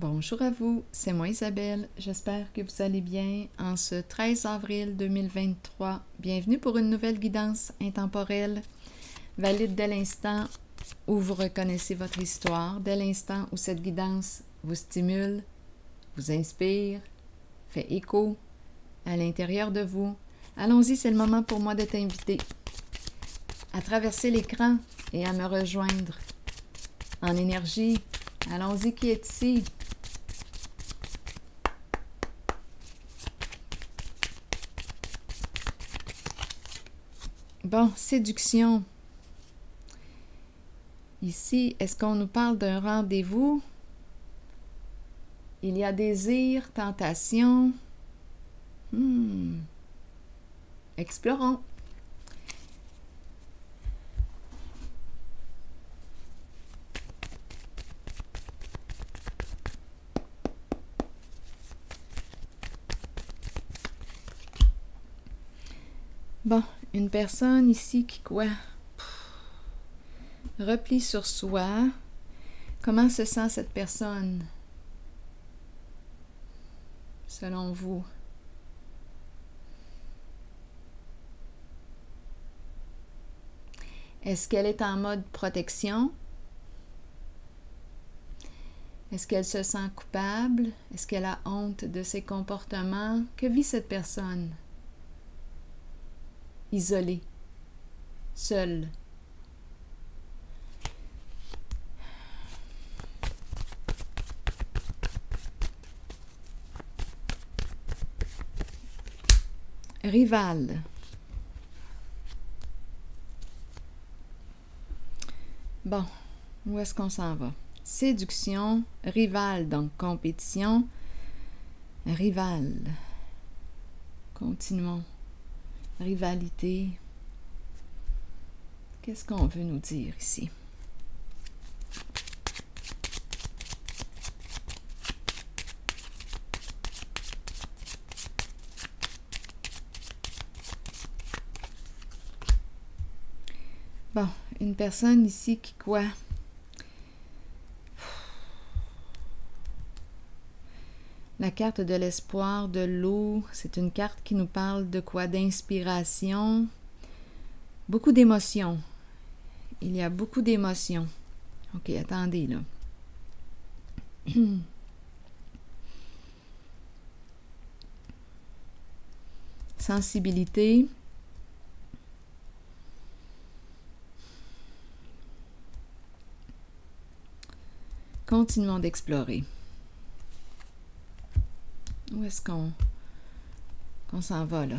Bonjour à vous, c'est moi Isabelle. J'espère que vous allez bien en ce 13 avril 2023. Bienvenue pour une nouvelle guidance intemporelle, valide dès l'instant où vous reconnaissez votre histoire, dès l'instant où cette guidance vous stimule, vous inspire, fait écho à l'intérieur de vous. Allons-y, c'est le moment pour moi de t'inviter à traverser l'écran et à me rejoindre en énergie. Allons-y, qui est ici? Bon, séduction. Ici, est-ce qu'on nous parle d'un rendez-vous? Il y a désir, tentation. Hmm. Explorons. Bon, une personne ici qui quoi? Replie sur soi. Comment se sent cette personne? Selon vous. Est-ce qu'elle est en mode protection? Est-ce qu'elle se sent coupable? Est-ce qu'elle a honte de ses comportements? Que vit cette personne? Isolé, seul. Rival. Bon, où est-ce qu'on s'en va? Séduction, rival, donc compétition, rival. Continuons rivalité. Qu'est-ce qu'on veut nous dire ici? Bon, une personne ici qui quoi? La carte de l'espoir, de l'eau, c'est une carte qui nous parle de quoi? D'inspiration, beaucoup d'émotions. Il y a beaucoup d'émotions. Ok, attendez là. Sensibilité. Continuons d'explorer. Où est-ce qu'on s'en va là?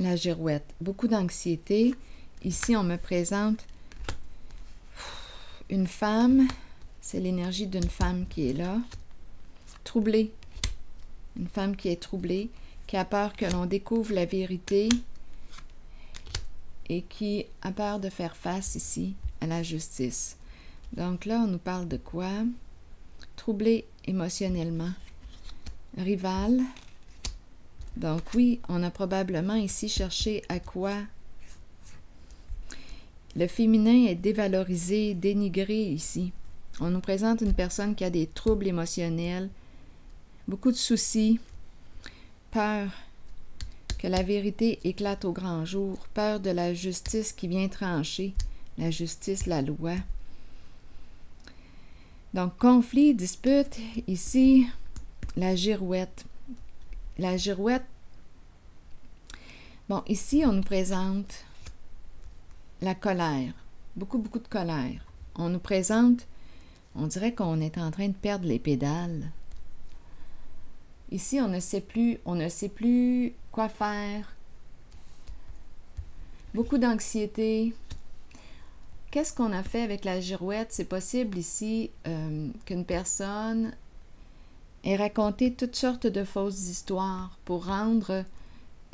La girouette. Beaucoup d'anxiété. Ici, on me présente une femme. C'est l'énergie d'une femme qui est là. Troublée. Une femme qui est troublée, qui a peur que l'on découvre la vérité et qui a peur de faire face ici à la justice. Donc là, on nous parle de quoi? Troublé émotionnellement. Rival. Donc oui, on a probablement ici cherché à quoi? Le féminin est dévalorisé, dénigré ici. On nous présente une personne qui a des troubles émotionnels, beaucoup de soucis, peur, que la vérité éclate au grand jour, peur de la justice qui vient trancher, la justice, la loi. Donc, conflit, dispute, ici, la girouette. La girouette, bon, ici, on nous présente la colère, beaucoup, beaucoup de colère. On nous présente, on dirait qu'on est en train de perdre les pédales. Ici, on ne sait plus, on ne sait plus quoi faire. Beaucoup d'anxiété. Qu'est-ce qu'on a fait avec la girouette? C'est possible ici euh, qu'une personne ait raconté toutes sortes de fausses histoires pour rendre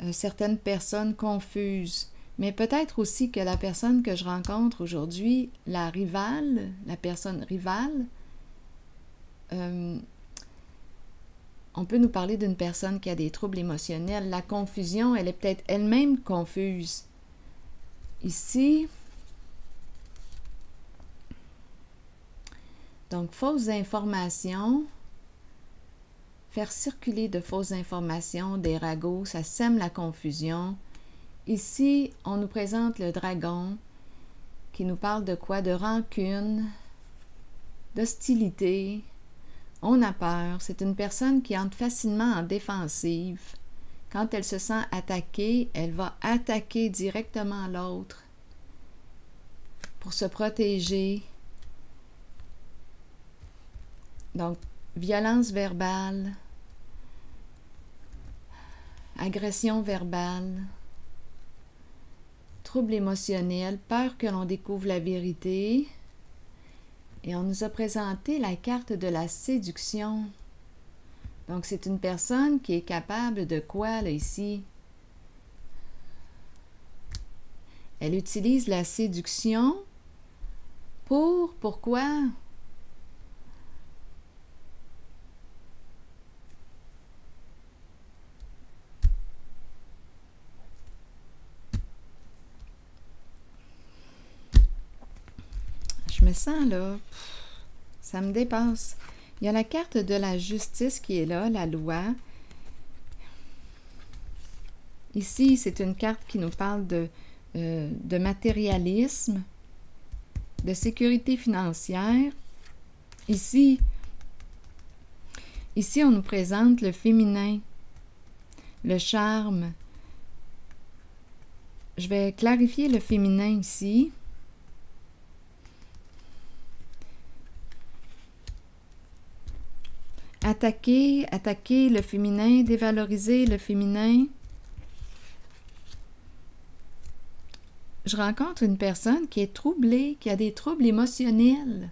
euh, certaines personnes confuses. Mais peut-être aussi que la personne que je rencontre aujourd'hui, la rivale, la personne rivale, euh, on peut nous parler d'une personne qui a des troubles émotionnels. La confusion, elle est peut-être elle-même confuse. Ici, donc fausses informations, faire circuler de fausses informations, des ragots, ça sème la confusion. Ici, on nous présente le dragon qui nous parle de quoi? De rancune, d'hostilité. On a peur. C'est une personne qui entre facilement en défensive. Quand elle se sent attaquée, elle va attaquer directement l'autre pour se protéger. Donc, violence verbale, agression verbale, trouble émotionnel, peur que l'on découvre la vérité. Et on nous a présenté la carte de la séduction. Donc, c'est une personne qui est capable de quoi, là, ici? Elle utilise la séduction pour, pourquoi? Je sens là, ça me dépasse. Il y a la carte de la justice qui est là, la loi. Ici, c'est une carte qui nous parle de, euh, de matérialisme, de sécurité financière. Ici, ici, on nous présente le féminin, le charme. Je vais clarifier le féminin ici. Attaquer, attaquer le féminin, dévaloriser le féminin. Je rencontre une personne qui est troublée, qui a des troubles émotionnels.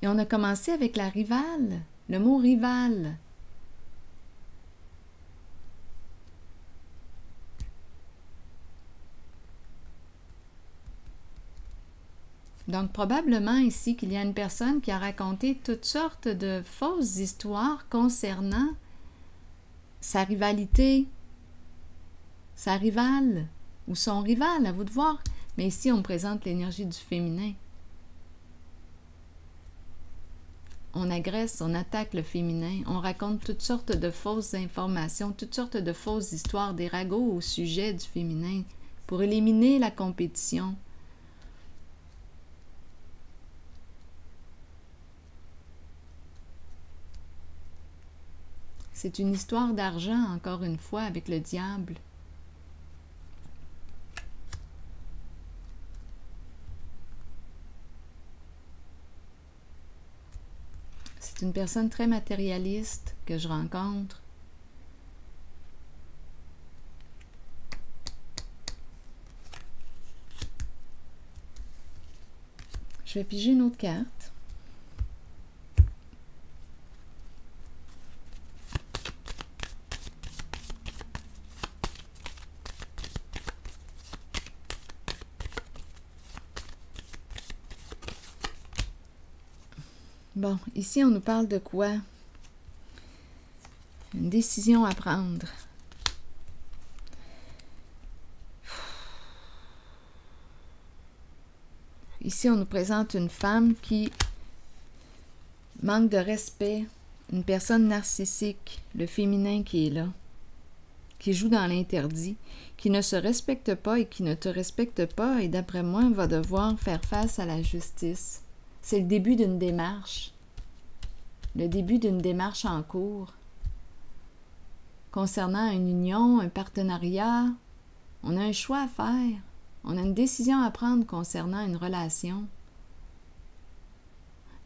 Et on a commencé avec la rivale, le mot rival. Donc, probablement ici qu'il y a une personne qui a raconté toutes sortes de fausses histoires concernant sa rivalité, sa rivale ou son rival, à vous de voir. Mais ici, on présente l'énergie du féminin. On agresse, on attaque le féminin, on raconte toutes sortes de fausses informations, toutes sortes de fausses histoires, des ragots au sujet du féminin pour éliminer la compétition. C'est une histoire d'argent, encore une fois, avec le diable. C'est une personne très matérialiste que je rencontre. Je vais piger une autre carte. Ici, on nous parle de quoi? Une décision à prendre. Ici, on nous présente une femme qui manque de respect, une personne narcissique, le féminin qui est là, qui joue dans l'interdit, qui ne se respecte pas et qui ne te respecte pas et d'après moi va devoir faire face à la justice. C'est le début d'une démarche, le début d'une démarche en cours. Concernant une union, un partenariat, on a un choix à faire, on a une décision à prendre concernant une relation.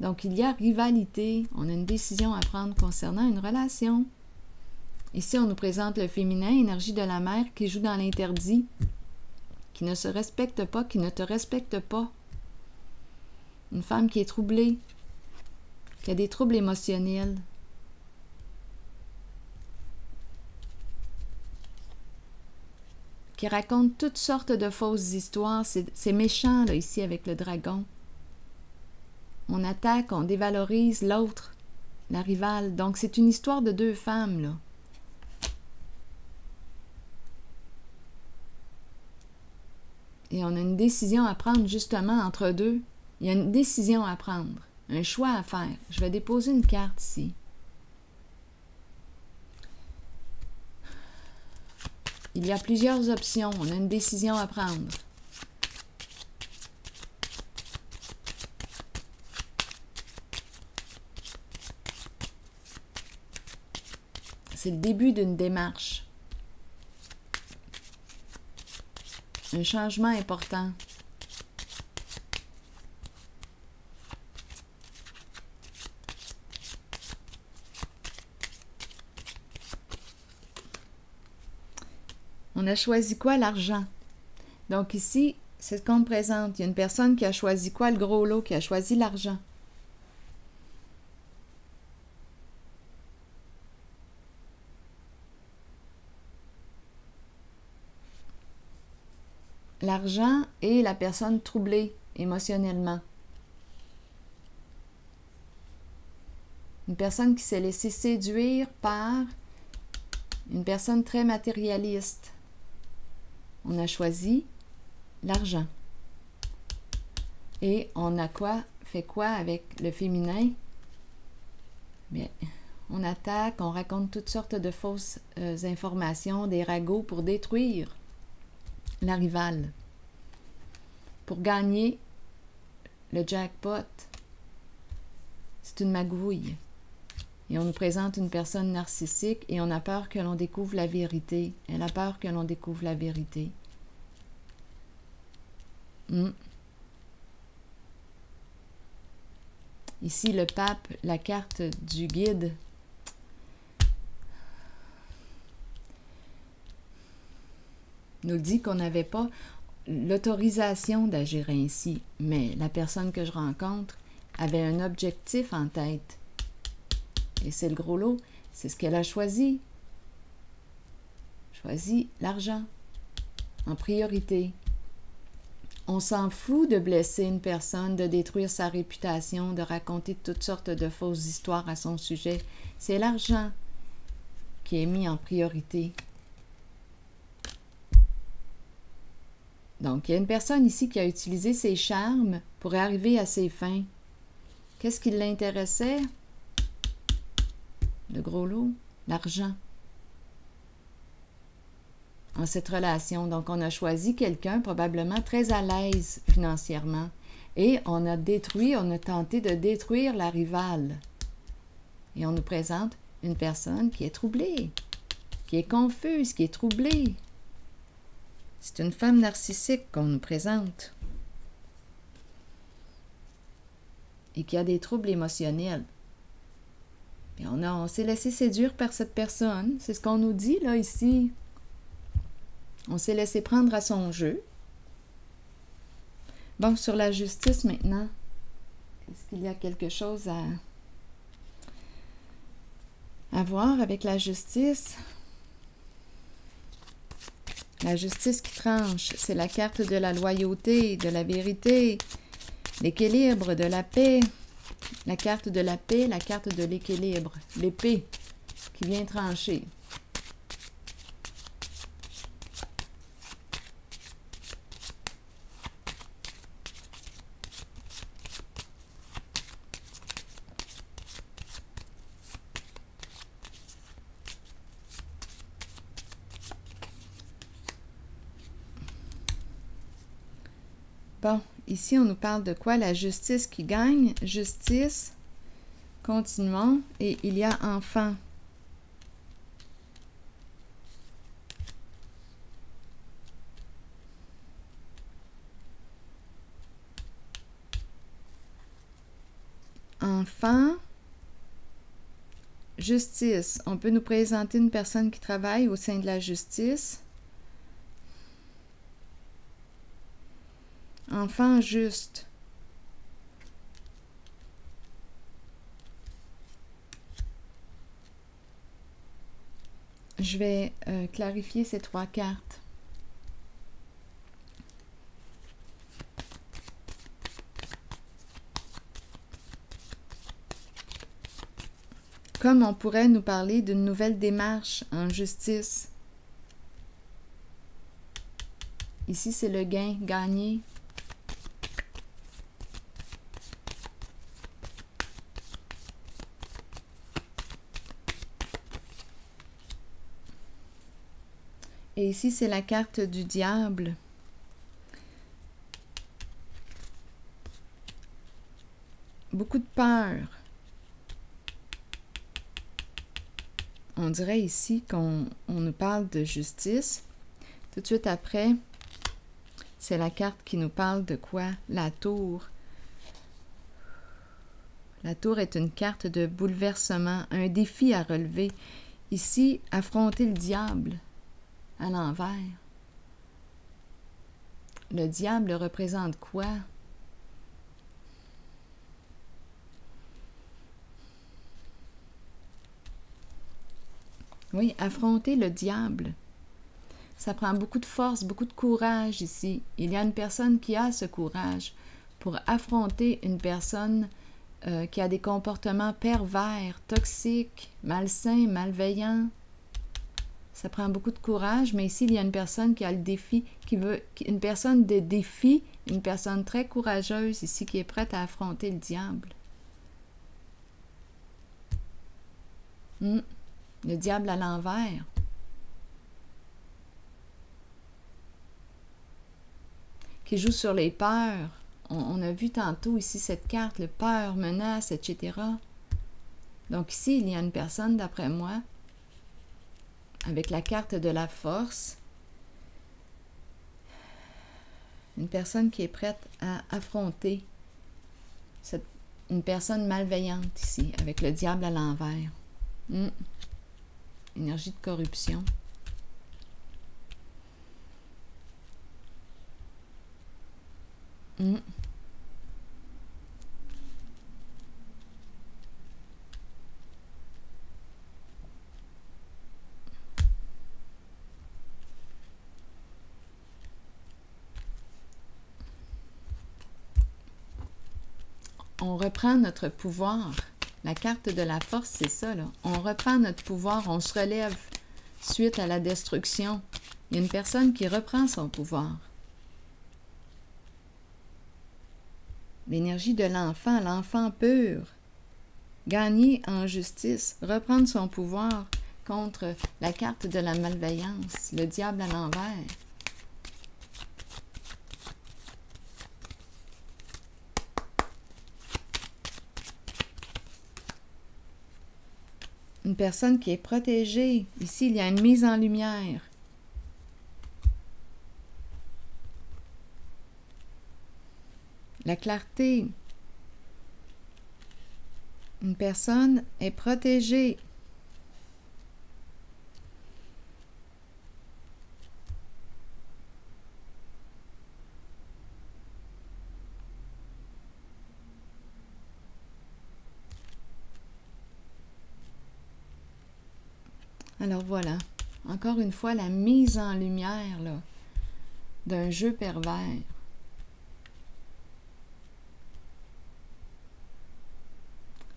Donc il y a rivalité, on a une décision à prendre concernant une relation. Ici, on nous présente le féminin, énergie de la mère qui joue dans l'interdit, qui ne se respecte pas, qui ne te respecte pas une femme qui est troublée, qui a des troubles émotionnels. qui raconte toutes sortes de fausses histoires. C'est méchant, là, ici, avec le dragon. On attaque, on dévalorise l'autre, la rivale. Donc, c'est une histoire de deux femmes, là. Et on a une décision à prendre justement entre deux. Il y a une décision à prendre, un choix à faire. Je vais déposer une carte ici. Il y a plusieurs options. On a une décision à prendre. C'est le début d'une démarche. Un changement important. On a choisi quoi? L'argent? Donc ici, c'est ce qu'on présente. Il y a une personne qui a choisi quoi? Le gros lot, qui a choisi l'argent. L'argent et la personne troublée émotionnellement. Une personne qui s'est laissée séduire par une personne très matérialiste. On a choisi l'argent. Et on a quoi, fait quoi avec le féminin? Bien, on attaque, on raconte toutes sortes de fausses euh, informations, des ragots pour détruire la rivale, pour gagner le jackpot. C'est une magouille. Et on nous présente une personne narcissique et on a peur que l'on découvre la vérité. Elle a peur que l'on découvre la vérité. Hmm. Ici, le pape, la carte du guide. nous dit qu'on n'avait pas l'autorisation d'agir ainsi, mais la personne que je rencontre avait un objectif en tête et c'est le gros lot, c'est ce qu'elle a choisi. Choisi l'argent en priorité. On s'en fout de blesser une personne, de détruire sa réputation, de raconter toutes sortes de fausses histoires à son sujet. C'est l'argent qui est mis en priorité. Donc, il y a une personne ici qui a utilisé ses charmes pour arriver à ses fins. Qu'est-ce qui l'intéressait? Le gros lot, l'argent. En cette relation, donc on a choisi quelqu'un probablement très à l'aise financièrement et on a détruit, on a tenté de détruire la rivale. Et on nous présente une personne qui est troublée, qui est confuse, qui est troublée. C'est une femme narcissique qu'on nous présente et qui a des troubles émotionnels on, s'est laissé séduire par cette personne. C'est ce qu'on nous dit là ici. On s'est laissé prendre à son jeu. Bon, sur la justice maintenant, est-ce qu'il y a quelque chose à, à voir avec la justice? La justice qui tranche, c'est la carte de la loyauté, de la vérité, l'équilibre, de la paix. La carte de la paix, la carte de l'équilibre, l'épée qui vient trancher. Bon, Ici, on nous parle de quoi? La justice qui gagne. Justice. Continuons. Et il y a enfant. Enfant. Justice. On peut nous présenter une personne qui travaille au sein de la justice. Enfant juste. Je vais euh, clarifier ces trois cartes. Comme on pourrait nous parler d'une nouvelle démarche en justice Ici, c'est le gain, gagner. Ici, c'est la carte du diable. Beaucoup de peur. On dirait ici qu'on nous parle de justice. Tout de suite après, c'est la carte qui nous parle de quoi? La tour. La tour est une carte de bouleversement, un défi à relever. Ici, affronter le diable à l'envers. Le diable représente quoi? Oui, affronter le diable. Ça prend beaucoup de force, beaucoup de courage ici. Il y a une personne qui a ce courage pour affronter une personne euh, qui a des comportements pervers, toxiques, malsains, malveillants. Ça prend beaucoup de courage, mais ici, il y a une personne qui a le défi, qui veut, une personne de défi, une personne très courageuse ici qui est prête à affronter le diable. Hmm. Le diable à l'envers. Qui joue sur les peurs. On, a vu tantôt ici cette carte, le peur, menace, etc. Donc ici, il y a une personne, d'après moi, avec la carte de la force, une personne qui est prête à affronter une personne malveillante ici, avec le diable à l'envers. Hmm énergie de corruption. Hmm. On reprend notre pouvoir. La carte de la force, c'est ça. On reprend notre pouvoir, on se relève suite à la destruction. Il y a une personne qui reprend son pouvoir. L'énergie de l'enfant, l'enfant pur. Gagner en justice, reprendre son pouvoir contre la carte de la malveillance, le diable à l'envers. Une personne qui est protégée. Ici, il y a une mise en lumière. La clarté. Une personne est protégée. Alors voilà, encore une fois, la mise en lumière d'un jeu pervers.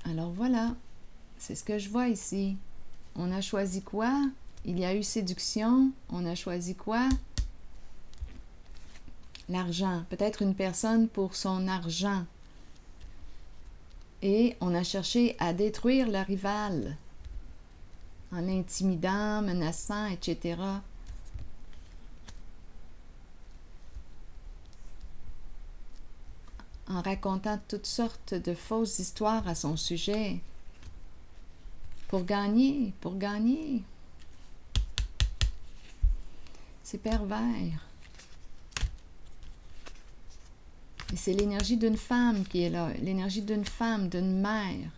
Alors voilà, c'est ce que je vois ici. On a choisi quoi? Il y a eu séduction. On a choisi quoi? L'argent. Peut-être une personne pour son argent. Et on a cherché à détruire la rivale en l'intimidant, menaçant, etc. En racontant toutes sortes de fausses histoires à son sujet. Pour gagner, pour gagner. C'est pervers. Et c'est l'énergie d'une femme qui est là, l'énergie d'une femme, d'une mère.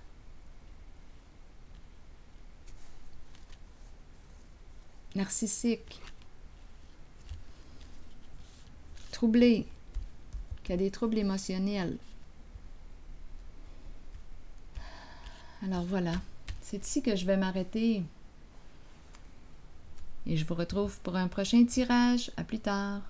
Narcissique, troublé, qui a des troubles émotionnels. Alors voilà, c'est ici que je vais m'arrêter. Et je vous retrouve pour un prochain tirage. À plus tard.